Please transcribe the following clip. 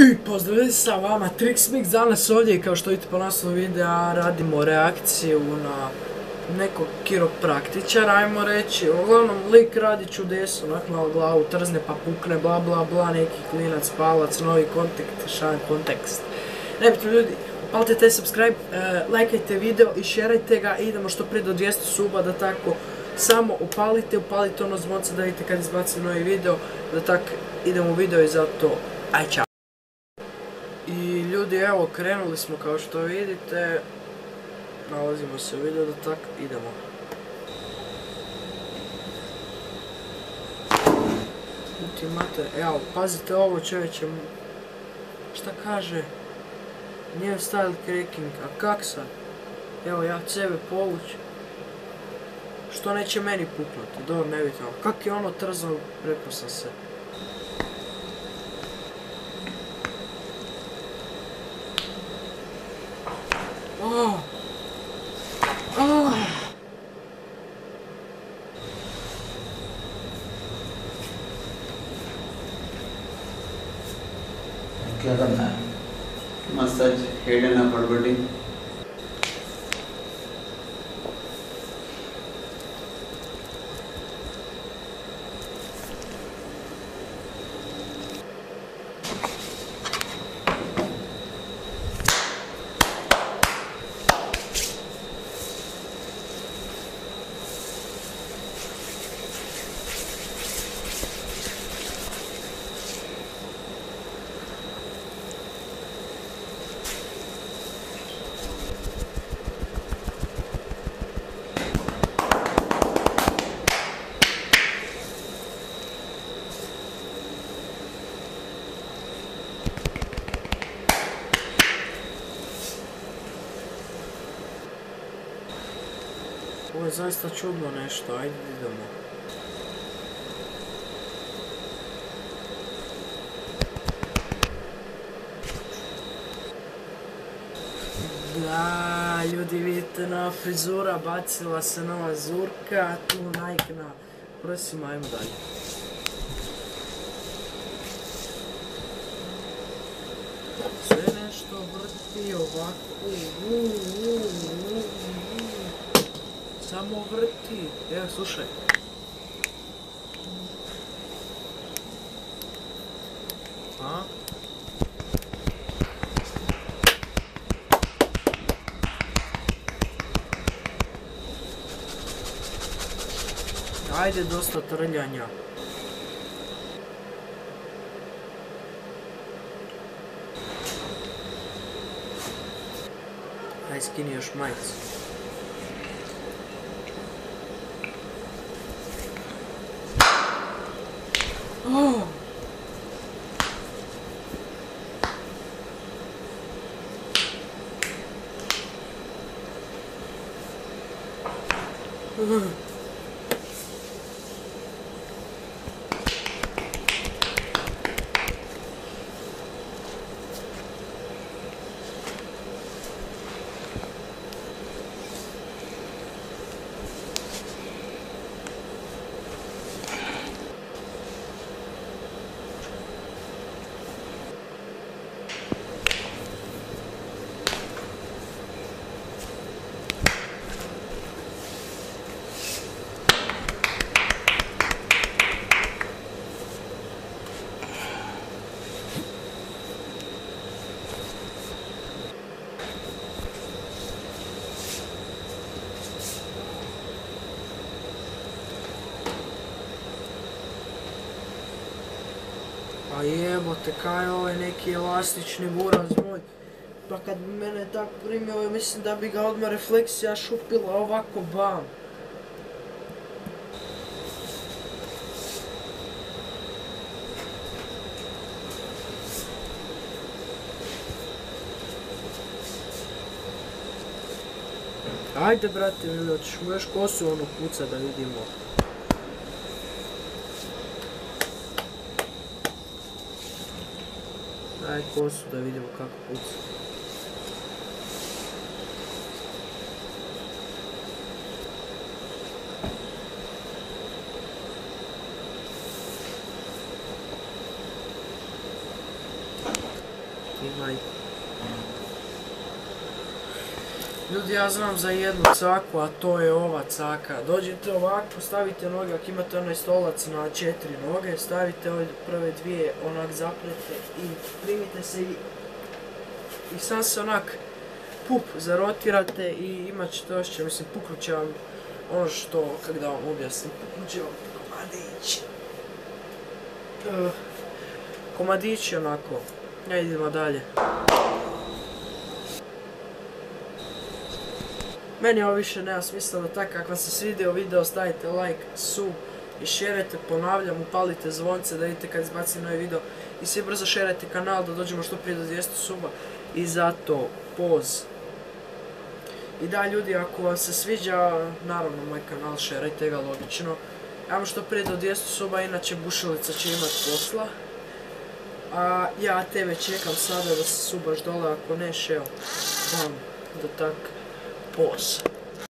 I pozdrav sa vama Trixmix, danas ovdje kao što vidite po naslovu videa radimo reakciju na nekog kiropraktičara, ajmo reći. Uglavnom lik radi čudesu, onak malo glavu trzne pa pukne, bla bla bla, neki klinac, palac, novi kontekst, šan kontekst. Nebitno ljudi, upalite te subscribe, e, lajkajte video i šerajte ga idemo što prije do 200 suba da tako samo upalite, upalite ono zvonce da vidite kad izbacim novi video, da tak idemo u video i zato aj čao. Ljudi evo krenuli smo kao što vidite, nalazimo se u video tak idemo. Uti mater, evo pazite ovo čovječe, šta kaže? Nije style cracking, a kak sad? Evo ja sebe povuć. Što neće meni puknuti, dobro ne vidite, kak je ono trzao, rekao sam se. क्या करना है? Massage head and upper body Ovo je zaista čudno nešto, ajde idemo. Da, ljudi vidite nova frizura, bacila se nova zurka, tu Nike na prsima, ajmo dalje. Sve nešto vrti ovako, u, u, u, u. Samo vrti. Evo, slušaj. A? Ajde, dosta trljanja. Aj, skini još majicu. 어. 음. Pa jebote, kaj je ovaj neki elastični buraz moj. Pa kad bi mene tako primio, mislim da bi ga odmah refleksija šupila ovako bam. Ajde brate, hoćeš mu još kosu onu puca da vidimo. Daj kosu da vidimo kako puca. Ljudi, ja znam za jednu caku, a to je ova caka. Dođete ovako, stavite noge, ako imate onaj stolac na četiri noge, stavite ove prve dvije, onak zaprete i primite se i, i sam se onak pup zarotirate i imat ćete osjećaj, mislim, puknut će vam ono što, kak da vam objasnim, puknut će vam komadić. Eh, komadići onako, ja idemo dalje. Meni ovo više nema smisla da tako, ako vam se svidio video stavite like, sub i šerajte, ponavljam, upalite zvonce da vidite kad izbacim novi video i svi brzo šerajte kanal da dođemo što prije do 200 suba i zato poz. I da ljudi, ako vam se sviđa, naravno moj kanal šerajte ga logično. Ajmo što prije do 200 suba, inače bušilica će imat posla. A ja tebe čekam sada da se subaš dole, ako ne, evo, vam, da tak, pause.